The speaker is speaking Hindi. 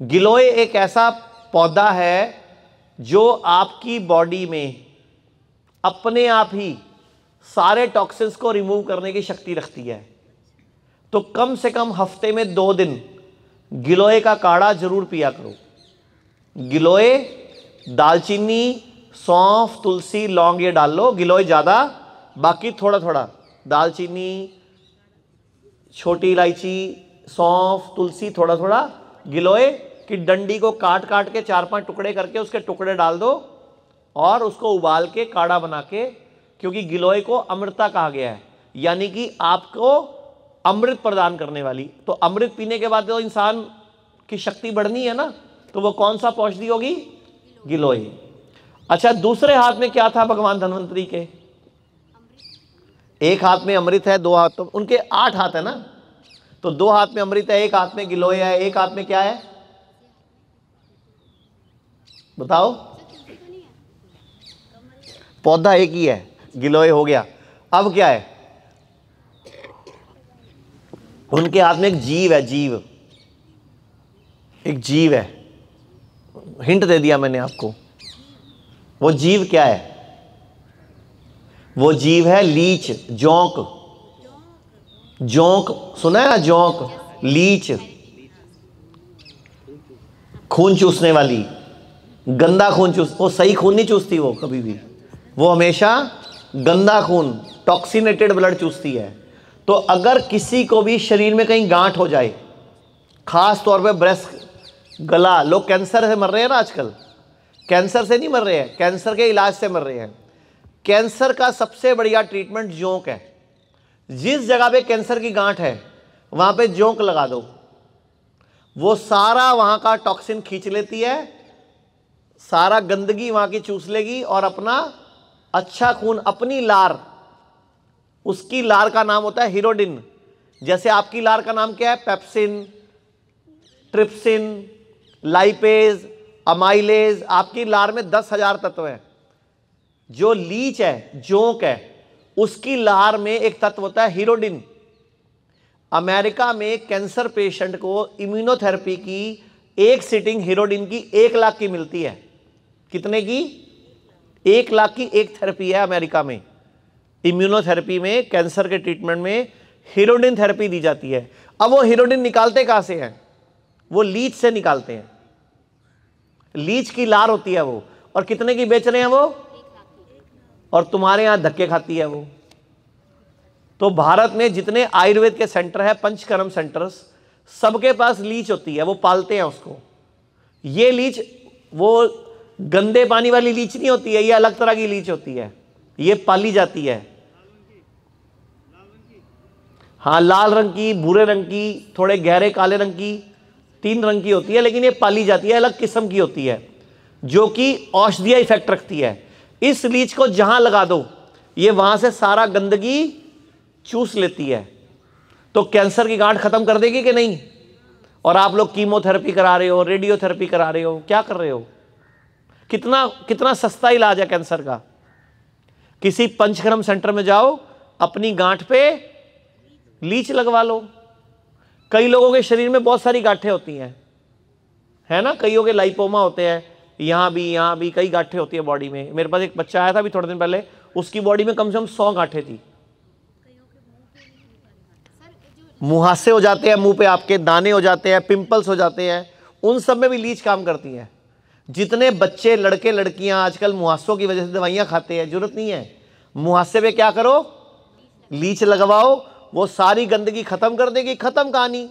गिलोय एक ऐसा पौधा है जो आपकी बॉडी में अपने आप ही सारे टॉक्सिन्स को रिमूव करने की शक्ति रखती है। तो कम से कम हफ़्ते में दो दिन गिलोय का काढ़ा ज़रूर पिया करो। गिलोय, दालचीनी, सौंफ, तुलसी, लौंग, ये डाल लो। गिलोय ज़्यादा, बाकी थोड़ा थोड़ा दालचीनी, छोटी इलायची, सौंफ, तुलसी थोड़ा थोड़ा गिलोय की डंडी को काट काट के चार पाँच टुकड़े करके उसके टुकड़े डाल दो और उसको उबाल के काढ़ा बना के, क्योंकि गिलोय को अमृता कहा गया है, यानी कि आपको अमृत प्रदान करने वाली। तो अमृत पीने के बाद तो इंसान की शक्ति बढ़नी है ना तो वो कौन सा औषधि होगी? गिलोय। अच्छा दूसरे हाथ में क्या था भगवान धनवंतरी के? एक हाथ में अमृत है, दो हाथ तो उनके आठ हाथ है ना? तो दो हाथ में अमृत है, एक हाथ में गिलोय है, एक हाथ में क्या है? बताओ। पौधा एक ही है गिलोय हो गया। अब क्या है? उनके हाथ में एक जीव है, जीव। एक जीव है। हिंट दे दिया मैंने आपको। वो जीव क्या है? वो जीव है लीच, जोंक। जोंक सुना है ना जोंक? लीच। खून चूसने वाली। गंदा खून चूस, वो सही खून नहीं चूसती वो कभी भी। वो हमेशा गंदा खून टॉक्सीनेटेड ब्लड चूसती है। तो अगर किसी को भी शरीर में कहीं गांठ हो जाए, खास तौर पे ब्रेस्ट, गला, लोग कैंसर से मर रहे हैं ना आजकल। कैंसर से नहीं मर रहे हैं, कैंसर के इलाज से मर रहे हैं। कैंसर का सबसे बढ़िया ट्रीटमेंट जोंक है। जिस जगह पे कैंसर की गांठ है, वहाँ पे जोंक लगा दो। वो सारा वहाँ का टॉक्सिन खींच लेती है, सारा गंदगी वहाँ की चूस लेगी और अपना अच्छा खून, अपनी लार, उसकी लार का नाम होता है हीरोडिन। जैसे आपकी लार का नाम क्या है? पेप्सिन, ट्रिप्सिन, लाइपेज, अमाइलेज, आपकी लार में दस हज़ार तत्व हैं। जो लीच है, जोंक है उसकी लार में एक तत्व होता है हीरोडिन। अमेरिका में कैंसर पेशेंट को इम्यूनोथेरेपी की एक सिटिंग हीरोडिन की एक लाख की मिलती है। कितने की? एक लाख की एक थेरेपी है अमेरिका में। इम्यूनोथेरेपी में, कैंसर के ट्रीटमेंट में हीरोडिन थेरेपी दी जाती है। अब वो हीरोडिन निकालते कहाँ से हैं? वो लीच से निकालते हैं। लीच की लार होती है वो। और कितने की बेच रहे हैं वो? और तुम्हारे यहाँ धक्के खाती है वो। तो भारत में जितने आयुर्वेद के सेंटर है, पंचकर्म सेंटर्स, सबके पास लीच होती है, वो पालते हैं उसको। ये लीच, वो गंदे पानी वाली लीच नहीं होती है, ये अलग तरह की लीच होती है। ये पाली जाती है। हाँ लाल रंग की, भूरे रंग की, थोड़े गहरे काले रंग की, तीन रंग की होती है, लेकिन ये पाली जाती है, अलग किस्म की होती है, जो कि औषधीय इफ़ेक्ट रखती है। इस लीच को जहाँ लगा दो, ये वहाँ से सारा गंदगी चूस लेती है। तो कैंसर की गांठ खत्म कर देगी कि नहीं? और आप लोग कीमोथेरेपी करा रहे हो, रेडियोथेरेपी करा रहे हो, क्या कर रहे हो? कितना कितना सस्ता इलाज है कैंसर का? किसी पंचकर्म सेंटर में जाओ, अपनी गांठ पे लीच लगवा लो। कई लोगों के शरीर में बहुत सारी गांठें होती हैं। है ना? कईयों के लाइपोमा होते हैं। यहाँ भी यहाँ भी, कई गांठें होती है बॉडी में। मेरे पास एक बच्चा आया था अभी थोड़े दिन पहले, उसकी बॉडी में कम से कम सौ गांठें थी। मुहासे हो जाते हैं मुँह पे आपके, दाने हो जाते हैं पिंपल्स हो जाते हैं, उन सब में भी लीच काम करती है। जितने बच्चे, लड़के, लड़कियाँ आजकल मुहासों की वजह से दवाइयाँ खाते हैं, ज़रूरत नहीं है। मुहासे पे क्या करो? लीच लगवाओ, वो सारी गंदगी खत्म कर देगी, खत्म कहानी।